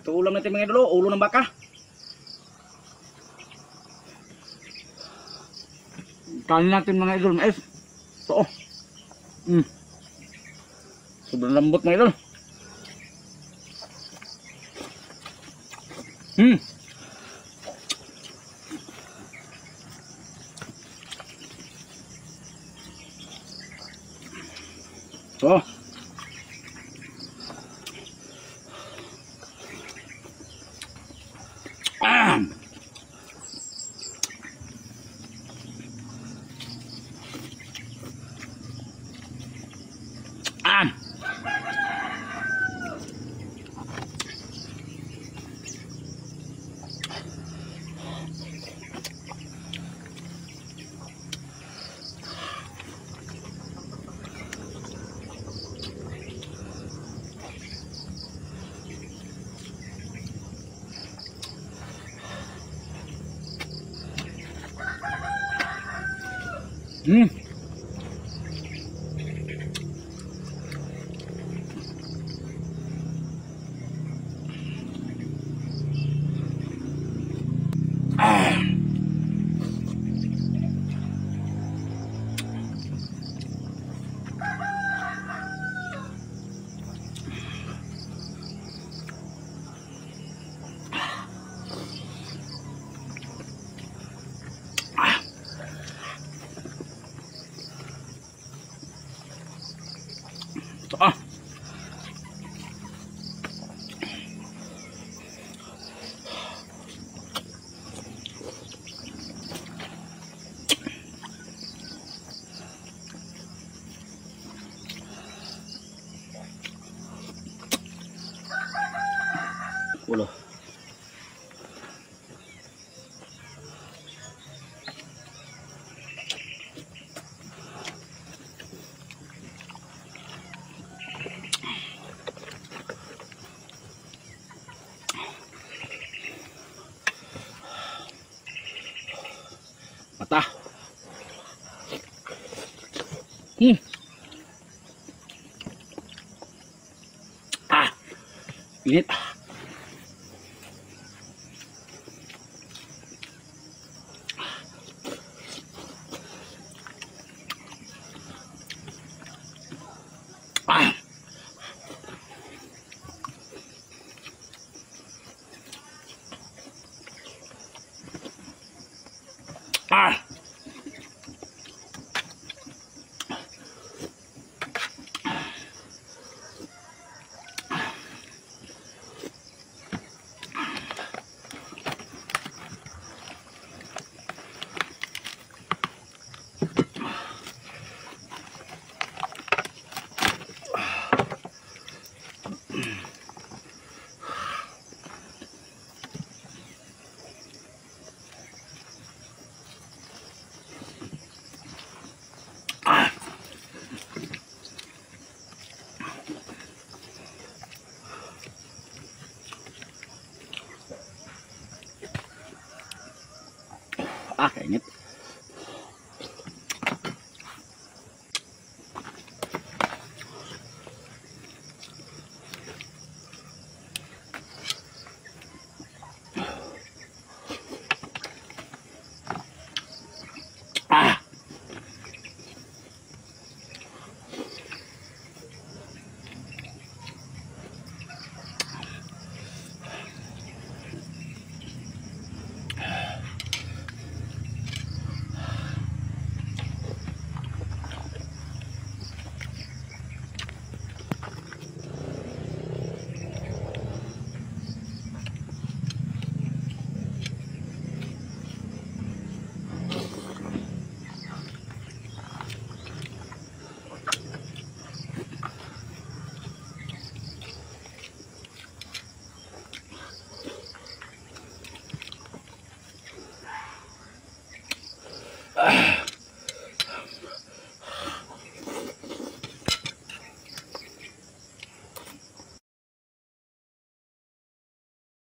Ito ulam natin mga idol, oh, ulo ng baka. Kanin natin mga idol, mais. Ito oh. Mm. Sobrang lambot mga idol. Hmm. Oh. Hmm. Ito ah. Ulo. Mata. Hmm. Ah. Init. Ah. Ah. 啊，给你。